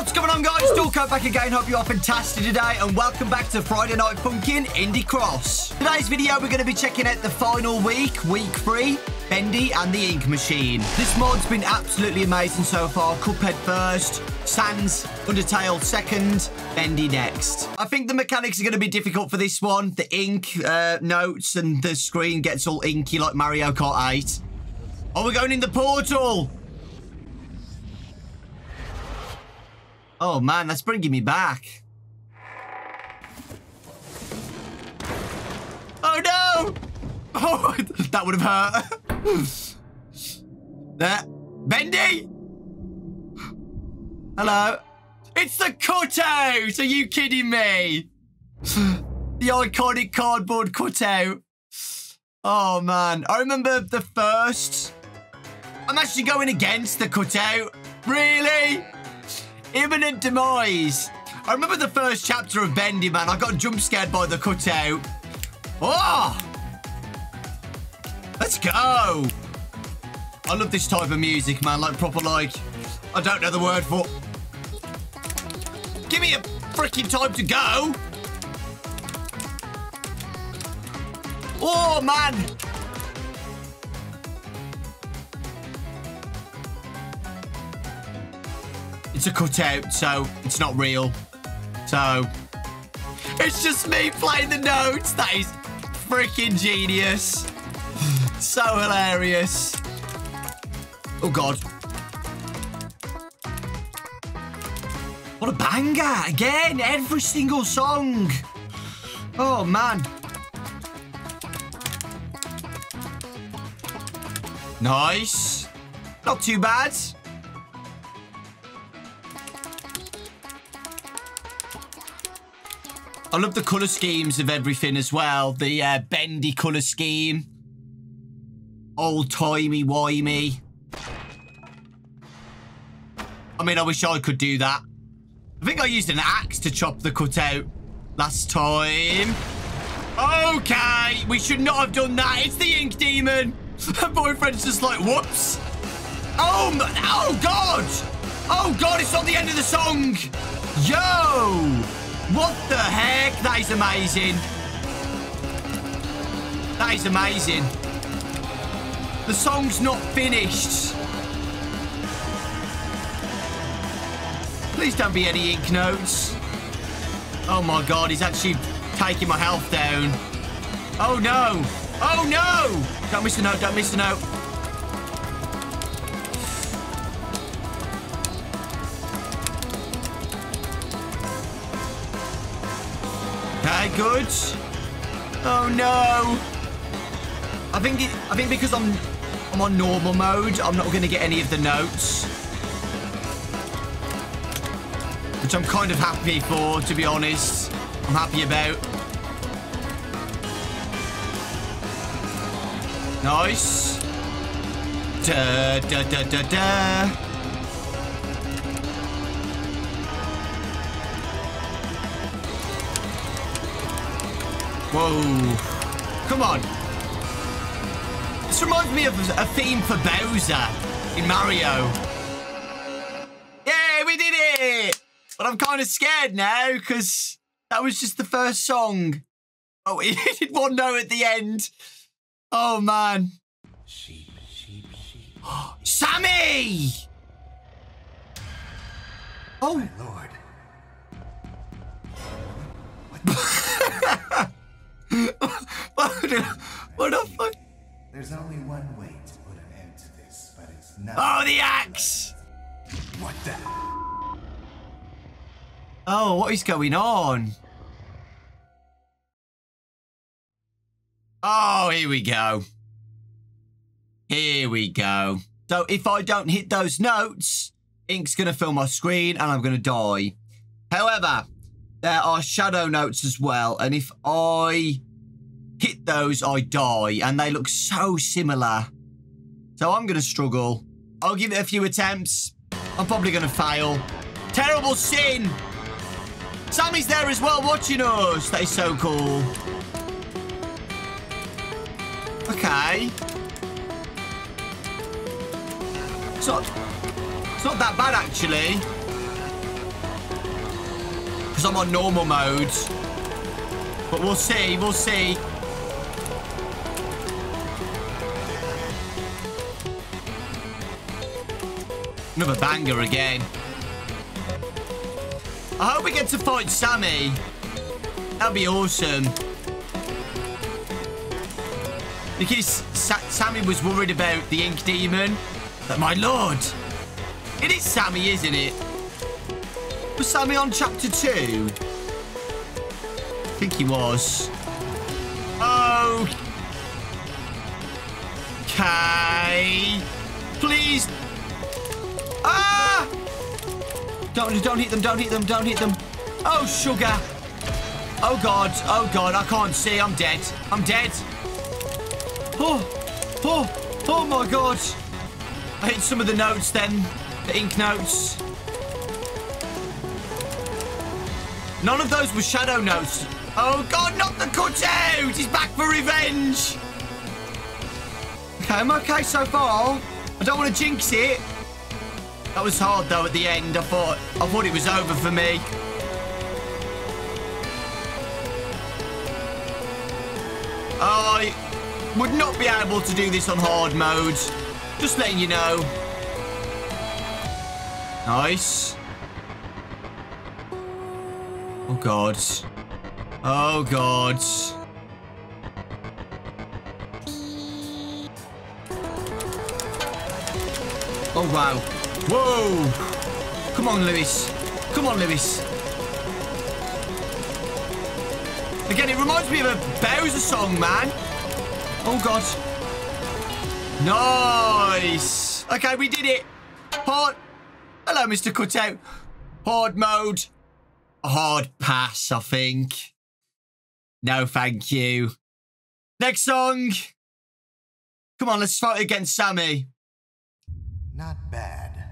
What's going on, guys? Dawko back again. Hope you are fantastic today, and welcome back to Friday Night Funkin' Indie Cross. Today's video, we're going to be checking out the final week, week three, Bendy and the Ink Machine. This mod's been absolutely amazing so far. Cuphead first, Sans, Undertale second, Bendy next. I think the mechanics are going to be difficult for this one. The ink uh, notes and the screen gets all inky like Mario Kart 8. Oh, we're going in the portal. Oh, man, that's bringing me back. Oh, no! Oh, that would have hurt. there. Bendy! Hello? It's the cutout! Are you kidding me? the iconic cardboard cutout. Oh, man. I remember the first... I'm actually going against the cutout. Really? Imminent demise. I remember the first chapter of Bendy, man. I got jump scared by the cutout. Oh! Let's go. I love this type of music, man. Like, proper, like... I don't know the word for... Give me a freaking time to go. Oh, man. It's a cutout, so it's not real. So, it's just me playing the notes. That is freaking genius. so hilarious. Oh, God. What a banger. Again, every single song. Oh, man. Nice. Not too bad. I love the colour schemes of everything as well. The uh, bendy colour scheme. Old-timey, wimey. I mean, I wish I could do that. I think I used an axe to chop the cutout last time. Okay, we should not have done that. It's the ink demon. Her boyfriend's just like, whoops. Oh, oh, God. Oh, God, it's not the end of the song. Yo. What the heck? That is amazing. That is amazing. The song's not finished. Please don't be any ink notes. Oh my god, he's actually taking my health down. Oh no. Oh no. Don't miss a note, don't miss a note. Okay, good. Oh no. I think it, I think because I'm I'm on normal mode, I'm not going to get any of the notes. Which I'm kind of happy for, to be honest. I'm happy about. Nice. Da da da da da. Whoa. Come on. This reminds me of a theme for Bowser in Mario. Yeah, we did it! But I'm kind of scared now because that was just the first song. Oh, he did one note at the end. Oh, man. Sheep, sheep, sheep. Sammy! Oh. My lord. What is going on? Oh, here we go. Here we go. So if I don't hit those notes, ink's going to fill my screen and I'm going to die. However, there are shadow notes as well. And if I hit those, I die. And they look so similar. So I'm going to struggle. I'll give it a few attempts. I'm probably going to fail. Terrible sin. Sammy's there as well watching us. That is so cool. Okay. It's not, it's not that bad, actually. because I'm on normal mode. But we'll see, we'll see. Another banger again. I hope we get to fight Sammy. That'd be awesome. Because Sa Sammy was worried about the Ink Demon. But my lord. It is Sammy, isn't it? Was Sammy on chapter 2? I think he was. Oh. Okay. Please. Don't, don't hit them, don't hit them, don't hit them. Oh, sugar. Oh, God. Oh, God. I can't see. I'm dead. I'm dead. Oh, oh, oh, my God. I hit some of the notes then. The ink notes. None of those were shadow notes. Oh, God, not the cutout. He's back for revenge. Okay, I'm okay so far. I don't want to jinx it. That was hard, though, at the end. I thought, I thought it was over for me. I would not be able to do this on hard mode. Just letting you know. Nice. Oh, God. Oh, God. Oh, wow. Whoa. Come on, Lewis. Come on, Lewis. Again, it reminds me of a Bowser song, man. Oh, God. Nice. Okay, we did it. Hard. Hello, Mr. Cutout. Hard mode. Hard pass, I think. No, thank you. Next song. Come on, let's fight against Sammy. Not bad.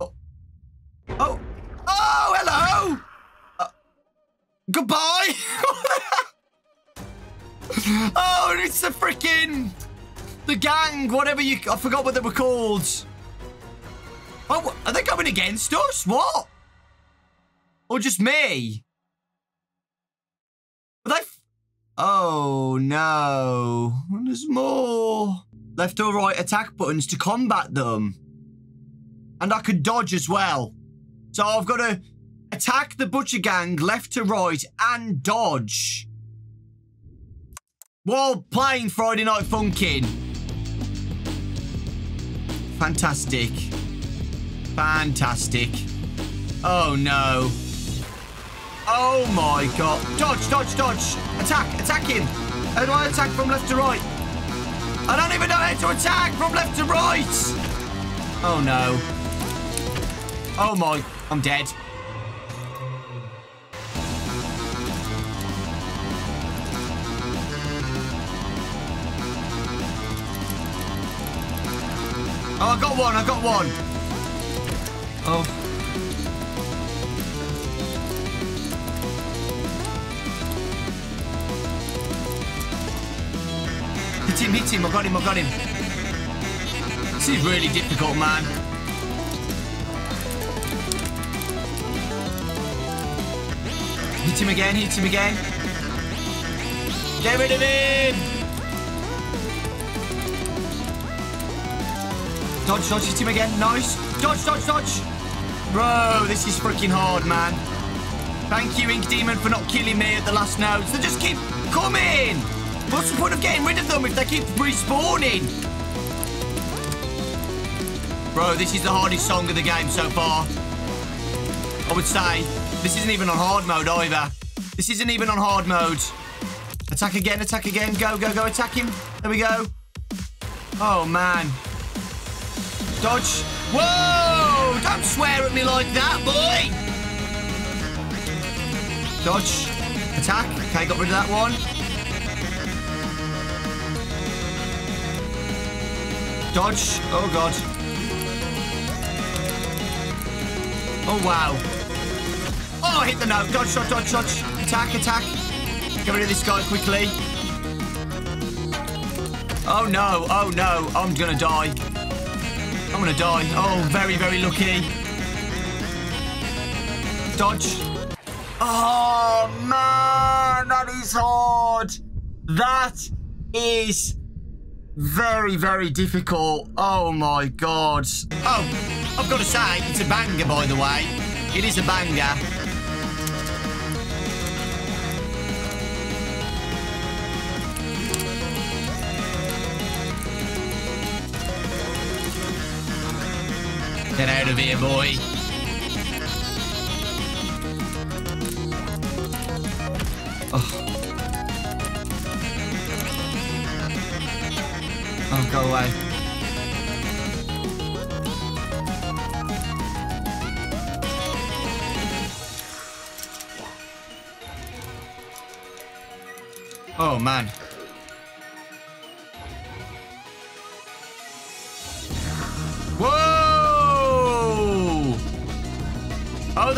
Oh. Oh, oh. Uh, goodbye. oh, it's the freaking the gang, whatever you. I forgot what they were called. Oh, are they coming against us? What? Or just me? Are they? Oh no! There's more. Left or right attack buttons to combat them, and I could dodge as well. So I've got to attack the butcher gang left to right and dodge while playing Friday Night Funkin'. Fantastic. Fantastic. Oh no. Oh my god. Dodge, dodge, dodge. Attack, attack him. How do I attack from left to right? I don't even know how to attack from left to right. Oh no. Oh my. I'm dead. Oh, I got one. I got one. Oh. Hit him, hit him. I got him, I got him. This is really difficult, man. Hit him again, hit him again. Get rid of him! Dodge, dodge, hit him again. Nice. Dodge, dodge, dodge. Bro, this is freaking hard, man. Thank you, Ink Demon, for not killing me at the last notes. They just keep coming. What's the point of getting rid of them if they keep respawning? Bro, this is the hardest song of the game so far. I would say. This isn't even on hard mode either. This isn't even on hard mode. Attack again, attack again. Go, go, go, attack him. There we go. Oh, man. Dodge. Whoa! Don't swear at me like that, boy! Dodge. Attack. Okay, got rid of that one. Dodge. Oh, God. Oh, wow. Oh, I hit the note. Dodge, dodge, dodge, dodge. Attack, attack. Get rid of this guy quickly. Oh, no. Oh, no. I'm going to die. I'm gonna die. Oh, very, very lucky. dodge. Oh, man, that is hard. That is very, very difficult. Oh, my God. Oh, I've got to say, it's a banger, by the way. It is a banger. Get out of here, boy. Oh, Oh, go away. Oh, man.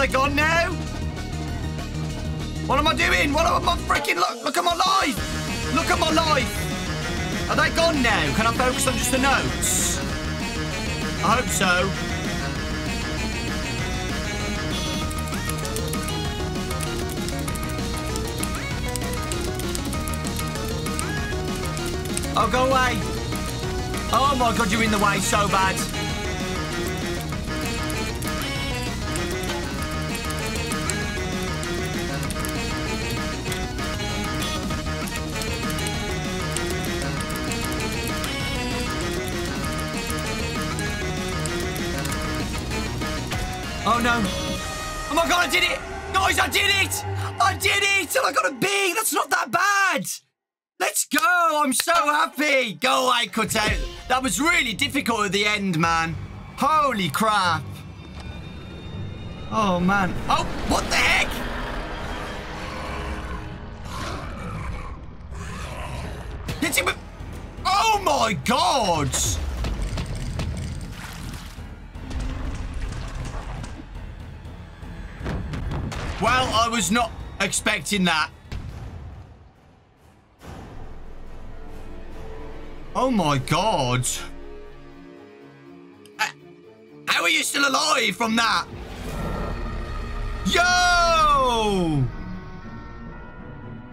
They're gone now? What am I doing? What am I freaking look? Look at my life! Look at my life! Are they gone now? Can I focus on just the notes? I hope so. Oh, go away. Oh my god, you're in the way so bad. Oh no. Oh my god, I did it! Guys, I did it! I did it! And I got a B! That's not that bad! Let's go! I'm so happy! Go away, cut out. That was really difficult at the end, man. Holy crap. Oh, man. Oh, what the heck? Hit him with... Oh, my God! Well, I was not expecting that. Oh my god. Uh, how are you still alive from that? Yo!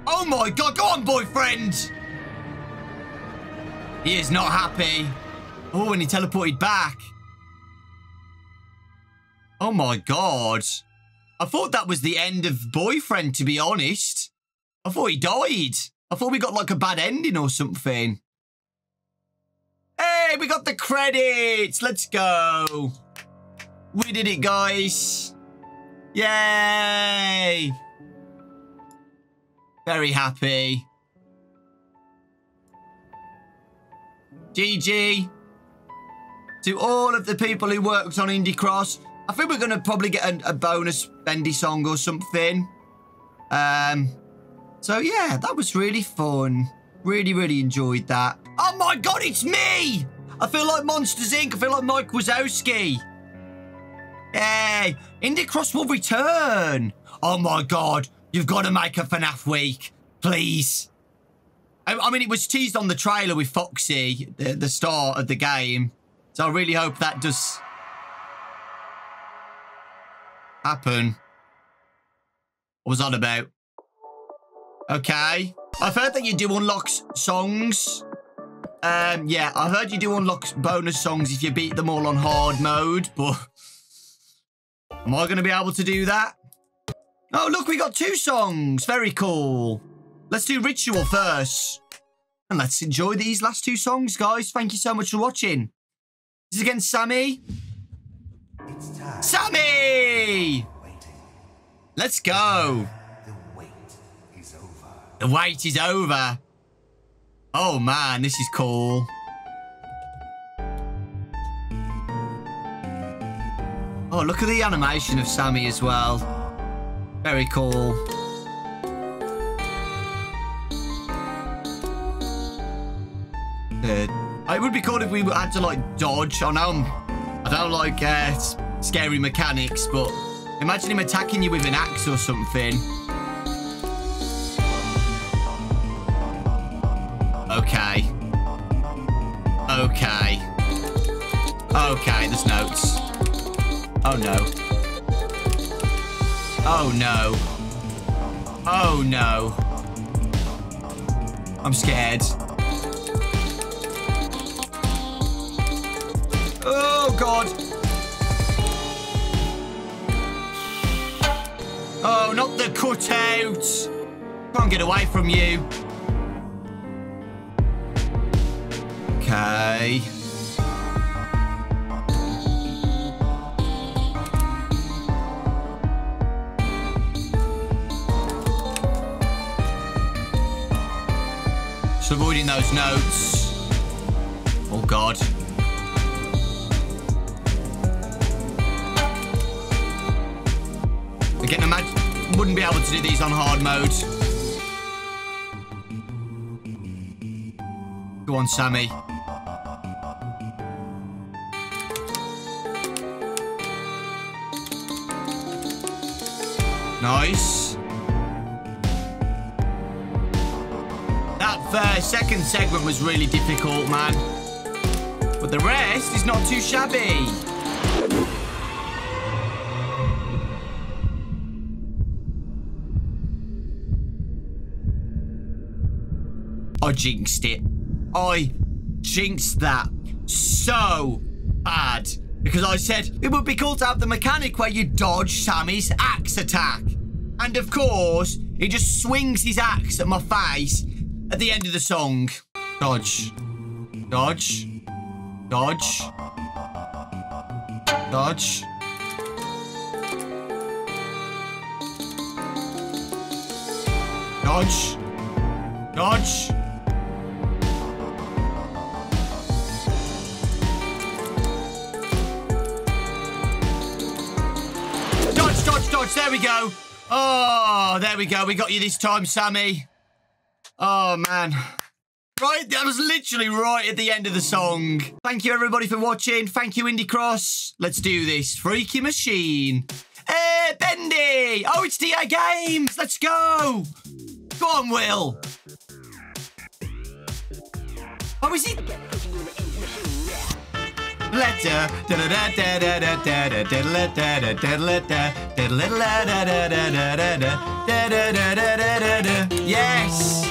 Oh my god, go on, boyfriend! He is not happy. Oh, and he teleported back. Oh my god. I thought that was the end of boyfriend, to be honest. I thought he died. I thought we got like a bad ending or something. Hey, we got the credits. Let's go. We did it, guys. Yay. Very happy. GG. To all of the people who worked on Indie Cross. I think we're going to probably get a, a, bonus Bendy song or something. Um, so, yeah, that was really fun. Really, really enjoyed that. Oh, my God, it's me! I feel like Monsters, Inc. I feel like Mike Wazowski. Hey, Indie Cross will return. Oh, my God. You've got to make a FNAF week. Please. I, I mean, it was teased on the trailer with Foxy at the start of the game. So I really hope that does happen. What was that about? Okay. I've heard that you do unlock songs. Um, yeah, I heard you do unlock bonus songs if you beat them all on hard mode, but am I going to be able to do that? Oh, look, we got two songs. Very cool. Let's do Ritual first. And let's enjoy these last two songs, guys. Thank you so much for watching. This is against Sammy. Sammy! Let's go. The wait is over. The wait is over. Oh, man, this is cool. Oh, look at the animation of Sammy as well. Very cool. Uh, it would be cool if we had to, like, dodge. I know I'm, don't like uh, scary mechanics, but imagine him attacking you with an axe or something. Okay. Okay. Okay, there's notes. Oh no. Oh no. Oh no. I'm scared. Oh god. Oh, not the cutout. Can't get away from you. Okay. Just avoiding those notes. Oh, God. Again, imagine wouldn't be able to do these on hard mode. Go on, Sammy. Nice. That uh, second segment was really difficult, man. But the rest is not too shabby. I jinxed it. I jinxed that so bad. Because I said it would be cool to have the mechanic where you dodge Sammy's axe attack. And of course, he just swings his axe at my face at the end of the song. Dodge. Dodge. Dodge. Dodge. Dodge. Dodge. There we go. Oh, there we go. We got you this time, Sammy. Oh, man. Right, that was literally right at the end of the song. Thank you, everybody, for watching. Thank you, Indie Cross. Let's do this. Freaky Machine. Hey, Bendy. Oh, it's DA Games. Let's go. Go on, Will. Oh, is he? Letter. Yes.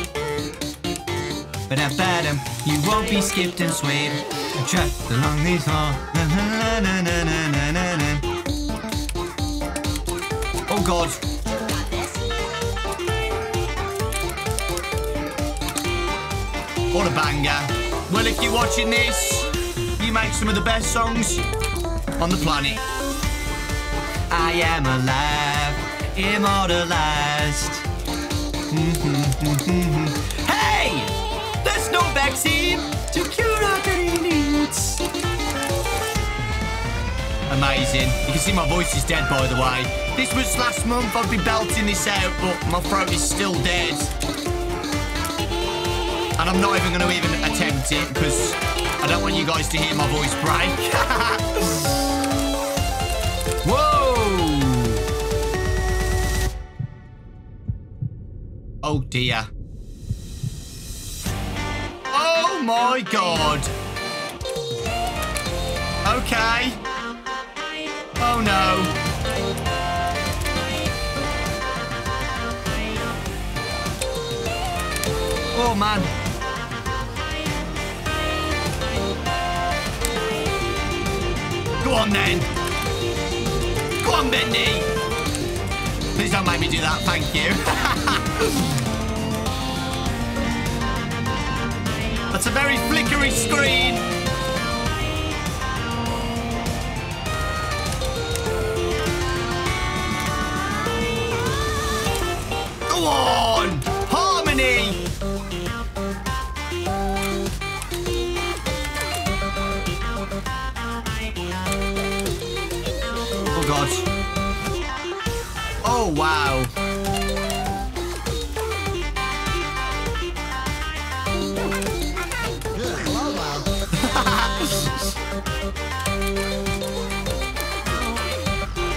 Ba-dum-ba-dum. You won't be skipped and swayed. Trapped along these halls. Oh God. What a banger. Well, if you're watching this, you make some of the best songs on the planet. I am alive, immortalized. Mm-hmm. hey! There's no vaccine to cure our needs. Amazing. You can see my voice is dead, by the way. This was last month. I'd be belting this out, but my throat is still dead. And I'm not even going to even attempt it because I don't want you guys to hear my voice break. Whoa! Oh dear. Oh my god. Okay. Oh no. Oh man. On then. Go on, Bendy. Please don't make me do that, thank you. That's a very flickery screen. Go on! God. Oh wow.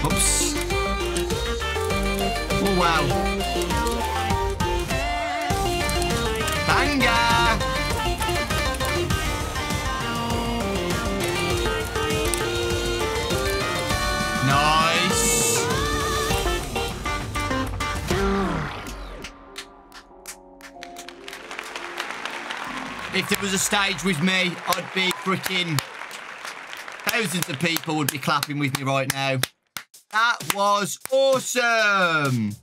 Oops. Oh wow. If there was a stage with me, I'd be freaking... Thousands of people would be clapping with me right now. That was awesome.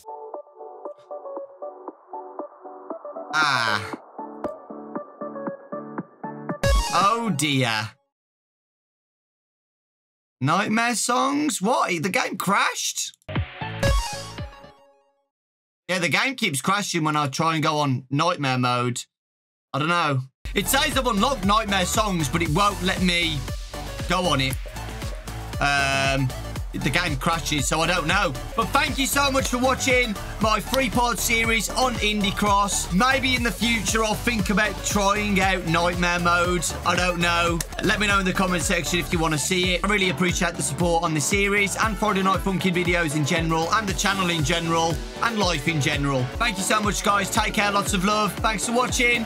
Ah. Oh dear. Nightmare songs? What? The game crashed? Yeah, the game keeps crashing when I try and go on nightmare mode. I don't know. It says I've unlocked nightmare songs, but it won't let me go on it. Um, the game crashes, so I don't know. But thank you so much for watching my three-part series on Indie Cross. Maybe in the future I'll think about trying out Nightmare Mode. I don't know. Let me know in the comment section if you want to see it. I really appreciate the support on the series and Friday Night Funkin' videos in general and the channel in general and life in general. Thank you so much, guys. Take care. Lots of love. Thanks for watching